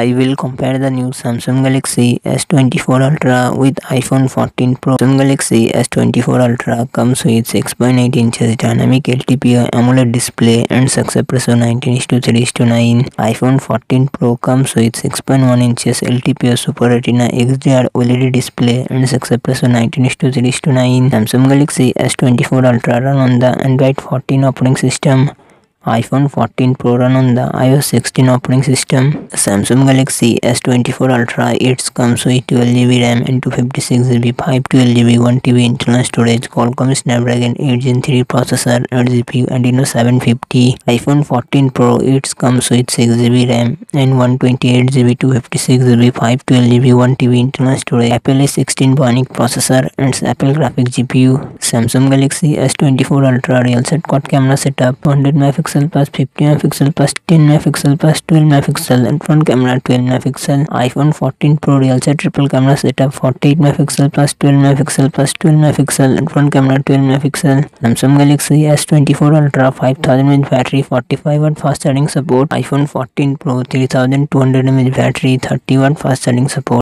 I will compare the new Samsung Galaxy S24 Ultra with iPhone 14 Pro. Samsung Galaxy S24 Ultra comes with 6.8 inches dynamic LTPO AMOLED display and success ratio 19:3:9. iPhone 14 Pro comes with 6.1 inches LTPO Super Retina XDR OLED display and success ratio 19:3:9. Samsung Galaxy S24 Ultra run on the Android 14 operating system iPhone 14 Pro run on the iOS 16 operating system. Samsung Galaxy S24 Ultra it comes with 12GB RAM and 256GB 512GB 1TB internal storage. Qualcomm Snapdragon 8 Gen 3 processor 8GB Adreno 750 iPhone 14 Pro it comes with 6GB RAM and 128GB 256GB 512GB 1TB internal storage. Apple A16 Bionic processor and Apple graphic GPU Samsung Galaxy S24 Ultra real set quad camera setup 100 megapixel plus 50 megapixel plus 10 megapixel plus 12 megapixel and front camera 12 megapixel. iphone 14 pro real set triple camera setup 48 megapixel plus 12 megapixel plus 12 megapixel and front camera 12 megapixel. Samsung galaxy s24 ultra 5000 mAh battery 45 watt fast charging support. iphone 14 pro 3200 mAh battery 30 watt fast charging support